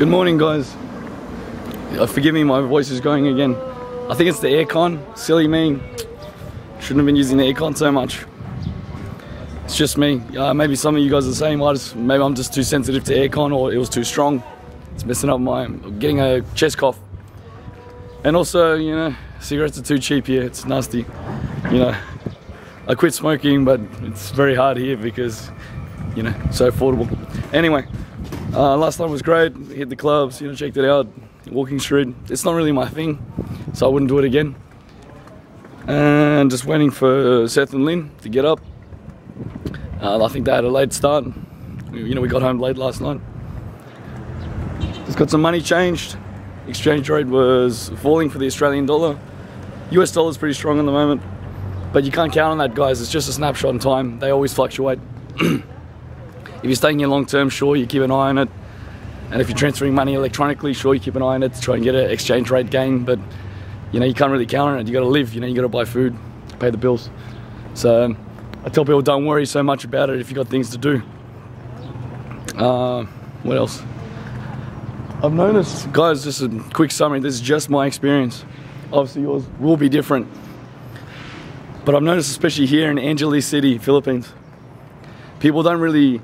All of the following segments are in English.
Good morning, guys. Uh, forgive me, my voice is going again. I think it's the aircon. Silly me. Shouldn't have been using the aircon so much. It's just me. Uh, maybe some of you guys are the same. I just, maybe I'm just too sensitive to aircon or it was too strong. It's messing up my, getting a chest cough. And also, you know, cigarettes are too cheap here. It's nasty. You know, I quit smoking, but it's very hard here because, you know, so affordable. Anyway, uh, last night was great. Hit the clubs, you know, checked it out. Walking street. It's not really my thing, so I wouldn't do it again. And just waiting for Seth and Lynn to get up. Uh, I think they had a late start. You know, we got home late last night. Just got some money changed. Exchange rate was falling for the Australian dollar. US dollar is pretty strong at the moment, but you can't count on that, guys. It's just a snapshot in time. They always fluctuate. if you're staying here long term, sure, you keep an eye on it. And if you're transferring money electronically, sure, you keep an eye on it to try and get an exchange rate gain. But you know, you can't really count on it. You got to live. You know, you got to buy food, pay the bills. So um, I tell people, don't worry so much about it if you've got things to do. Uh, what else? I've noticed, guys. Just a quick summary. This is just my experience. Obviously, yours will be different. But I've noticed, especially here in Angeles City, Philippines, people don't really.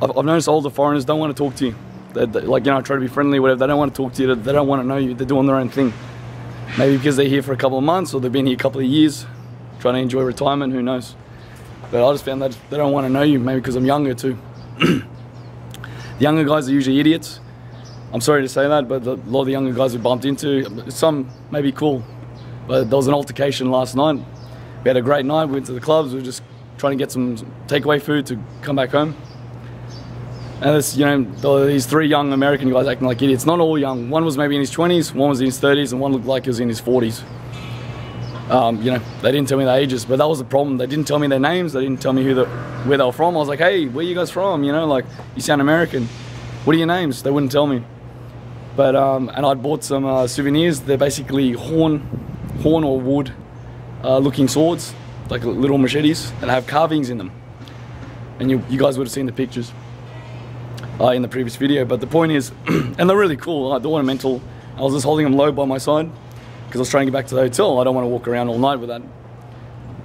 I've, I've noticed foreigners don't want to talk to you. They, they, like you know, try to be friendly, whatever. They don't want to talk to you. They don't want to know you. They're doing their own thing. Maybe because they're here for a couple of months or they've been here a couple of years, trying to enjoy retirement. Who knows? But I just found that they don't want to know you. Maybe because I'm younger too. the younger guys are usually idiots. I'm sorry to say that, but a lot of the younger guys we bumped into, some may be cool. But there was an altercation last night. We had a great night. We went to the clubs. We were just trying to get some takeaway food to come back home. And it's, you know, these three young American guys acting like idiots. Not all young. One was maybe in his 20s, one was in his 30s, and one looked like he was in his 40s. Um, you know, they didn't tell me their ages, but that was the problem. They didn't tell me their names. They didn't tell me who the, where they were from. I was like, hey, where you guys from? You know, like, you sound American. What are your names? They wouldn't tell me. But, um, and I'd bought some uh, souvenirs. They're basically horn, horn or wood uh, looking swords, like little machetes, that have carvings in them. And you, you guys would have seen the pictures uh, in the previous video. But the point is, and they're really cool, like, they're ornamental. I was just holding them low by my side because I was trying to get back to the hotel. I don't want to walk around all night with that.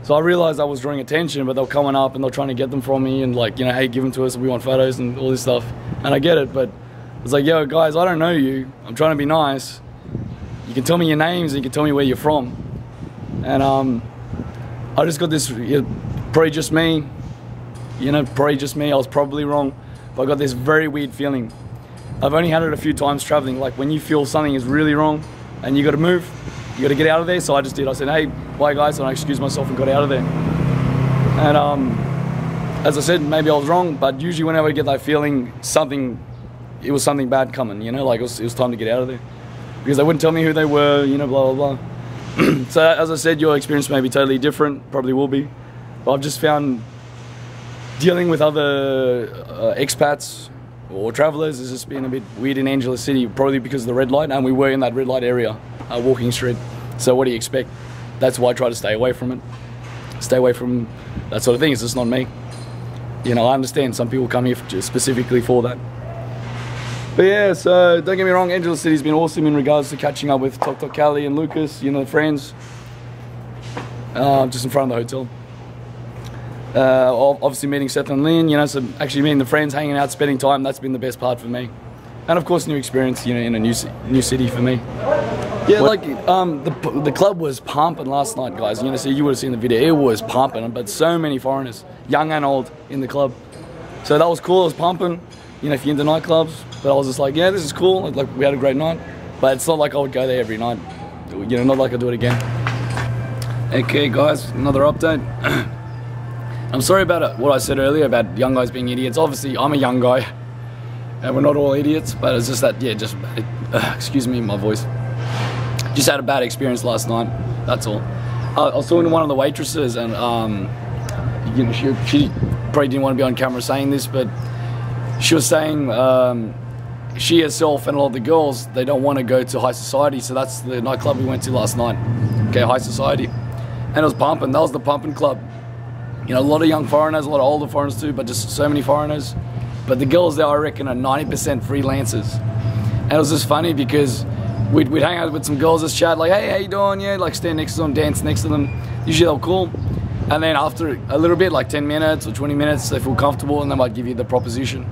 So I realized I was drawing attention, but they were coming up and they're trying to get them from me and like, you know, hey, give them to us. We want photos and all this stuff. And I get it, but it's like, yo, guys, I don't know you. I'm trying to be nice. You can tell me your names and you can tell me where you're from. And um, I just got this, probably just me, you know, probably just me. I was probably wrong, but I got this very weird feeling. I've only had it a few times traveling. Like when you feel something is really wrong and you got to move, you got to get out of there. So I just did. I said, hey, bye guys, and I excused myself and got out of there. And um, as I said, maybe I was wrong, but usually whenever I get that feeling, something, it was something bad coming. You know, like it was, it was time to get out of there because they wouldn't tell me who they were. You know, blah blah blah. so as I said, your experience may be totally different. Probably will be, but I've just found dealing with other uh, expats or travelers has just been a bit weird in Angeles City, probably because of the red light, and we were in that red light area, uh, walking street. So what do you expect? That's why I try to stay away from it. Stay away from that sort of thing. It's just not me. You know, I understand some people come here specifically for that. But yeah, so don't get me wrong, Angeles City's been awesome in regards to catching up with Tok Tok Cali and Lucas, you know, friends. Uh, just in front of the hotel. Uh, obviously meeting Seth and Lynn, you know, so actually meeting the friends, hanging out, spending time, that's been the best part for me. And of course, new experience, you know, in a new new city for me. Yeah, like um, the the club was pumping last night, guys. You know, so you would have seen the video. It was pumping, but so many foreigners, young and old, in the club. So that was cool. It was pumping. You know, if you're into nightclubs, but I was just like, yeah, this is cool. Like we had a great night, but it's not like I would go there every night. You know, not like I do it again. Okay, guys, another update. I'm sorry about uh, what I said earlier about young guys being idiots. Obviously, I'm a young guy, and we're not all idiots. But it's just that, yeah, just it, uh, excuse me, my voice. Just had a bad experience last night. That's all. Uh, I was talking to one of the waitresses, and um, you know, she, she probably didn't want to be on camera saying this, but she was saying um, she herself and a lot of the girls they don't want to go to high society, so that's the nightclub we went to last night. Okay, high society, and it was pumping. That was the pumping club you know, a lot of young foreigners, a lot of older foreigners too, but just so many foreigners. But the girls there, I reckon, are 90% freelancers. And it was just funny because we'd, we'd hang out with some girls, just chat, like, hey, how you doing? Yeah, like stand next to them, dance next to them. Usually they'll call. And then after a little bit, like 10 minutes or 20 minutes, they feel comfortable and they might give you the proposition.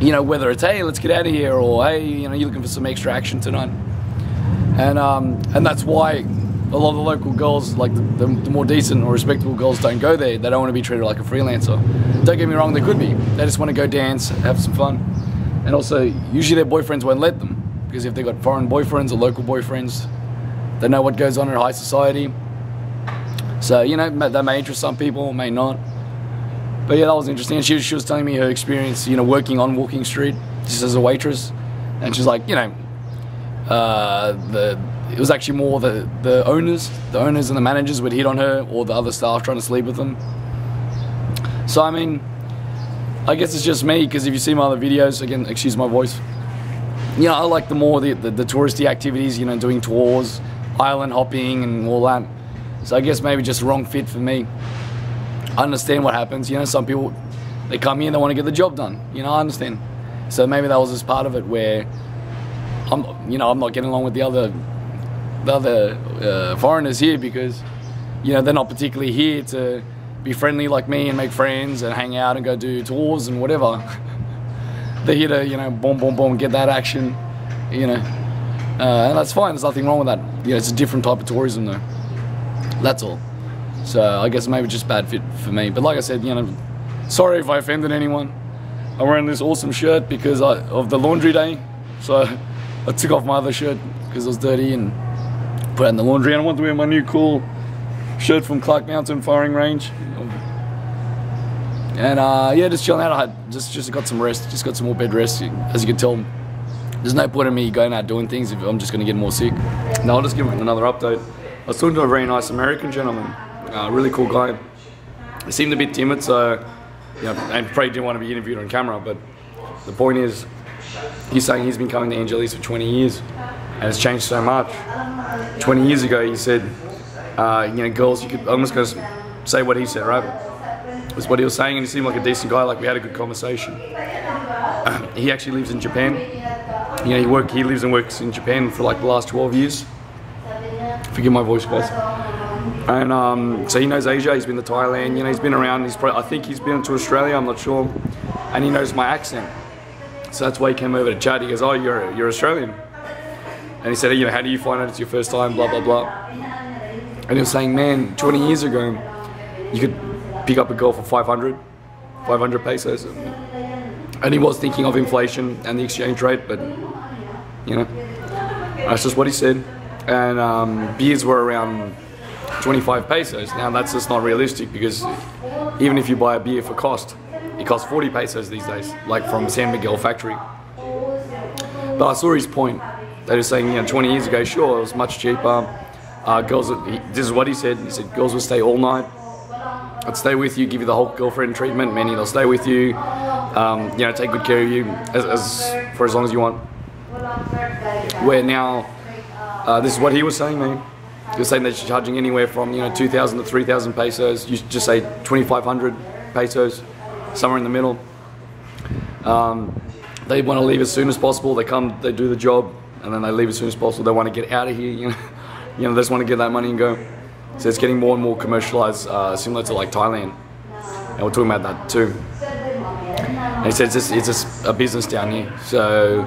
You know, whether it's, hey, let's get out of here, or hey, you know, you're looking for some extra action tonight. And, um, and that's why a lot of the local girls, like the, the, the, more decent or respectable girls, don't go there. They don't want to be treated like a freelancer. Don't get me wrong, they could be. They just want to go dance, have some fun. And also, usually their boyfriends won't let them because if they've got foreign boyfriends or local boyfriends, they know what goes on in high society. So, you know, that may interest some people, may not. But yeah, that was interesting. She, she was telling me her experience, you know, working on Walking Street just as a waitress. And she's like, you know, uh, the it was actually more the, the owners, the owners and the managers would hit on her or the other staff trying to sleep with them. So, I mean, I guess it's just me because if you see my other videos, again, excuse my voice, you know, I like the more the, the, the touristy activities, you know, doing tours, island hopping and all that. So I guess maybe just wrong fit for me. I understand what happens, you know, some people, they come here and they want to get the job done, you know, I understand. So maybe that was just part of it where I'm, you know, I'm not getting along with the other the other uh, foreigners here because you know they're not particularly here to be friendly like me and make friends and hang out and go do tours and whatever. they're here to you know boom boom boom get that action, you know, uh, and that's fine. There's nothing wrong with that. You know, it's a different type of tourism though. That's all. So I guess maybe just bad fit for me. But like I said, you know, sorry if I offended anyone. I'm wearing this awesome shirt because I, of the laundry day. So I took off my other shirt because it was dirty and put in the laundry and I want to wear my new cool shirt from Clark Mountain Firing Range. And uh, yeah, just chilling out. I just just got some rest, just got some more bed rest. As you can tell, there's no point in me going out doing things if I'm just going to get more sick. Now I'll just give another update. I was talking to a very nice American gentleman, uh, really cool guy. He seemed a bit timid, so you know, and probably didn't want to be interviewed on camera. But the point is, he's saying he's been coming to Angeles for 20 years, and it's changed so much. 20 years ago, he said, uh, you know, girls, you could, going to say what he said, right? Was what he was saying, and he seemed like a decent guy, like we had a good conversation. Uh, he actually lives in Japan. You know, he work, he lives and works in Japan for like the last 12 years. Forgive my voice, guys. And um, so he knows Asia. He's been to Thailand. You know, he's been around. He's probably, I think he's been to Australia. I'm not sure. And he knows my accent. So that's why he came over to chat. He goes, "Oh, you're you're Australian." And he said, you know, how do you find out it's your first time, blah, blah, blah. And he was saying, man, 20 years ago, you could pick up a girl for 500, 500 pesos. And he was thinking of inflation and the exchange rate, but, you know, that's just what he said. And um, beers were around 25 pesos. Now that's just not realistic because even if you buy a beer for cost, it costs 40 pesos these days, like from San Miguel factory. But I saw his point they were saying, you know, 20 years ago, sure, it was much cheaper. Uh, girls, this is what he said. He said girls will stay all night. I'd stay with you, give you the whole girlfriend treatment. Many they'll stay with you, um, you know, take good care of you as, as, for as long as you want. Where now, uh, this is what he was saying, man. He was saying they're charging anywhere from you know 2,000 to 3,000 pesos. You just say 2,500 pesos, somewhere in the middle. Um, they want to leave as soon as possible. They come, they do the job, and then they leave as soon as possible. They want to get out of here, you know, you know, they just want to get that money and go. So it's getting more and more commercialized, uh, similar to like Thailand. And we're talking about that too. And he said it's just, it's just a business down here. So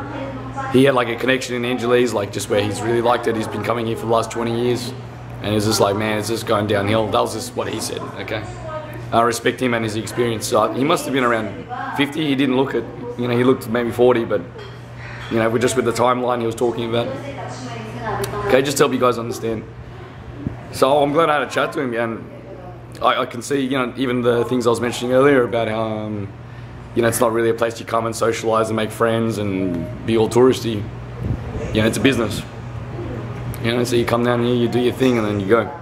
he had like a connection in Angeles, like just where he's really liked it. He's been coming here for the last 20 years. And he's just like, man, it's just going downhill. That was just what he said, okay? I respect him and his experience. So he must have been around 50. He didn't look it, you know, he looked maybe 40, but you know, we're just with the timeline he was talking about. Okay, just to help you guys understand. So I'm glad I had a chat to him, and I, I, can see, you know, even the things I was mentioning earlier about how, um, you know, it's not really a place you come and socialize and make friends and be all touristy. You know, it's a business. You know, so you come down here, you do your thing, and then you go.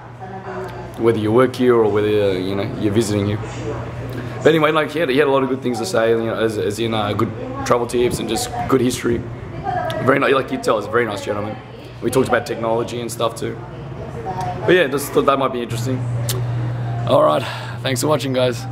Whether you work here or whether you know you're visiting here. But anyway, like he had, he had a lot of good things to say, you know, as, as in uh, good travel tips and just good history. Very nice, like you tell, it's a very nice gentleman. We talked about technology and stuff too. But yeah, just thought that might be interesting. All right, thanks for watching, guys.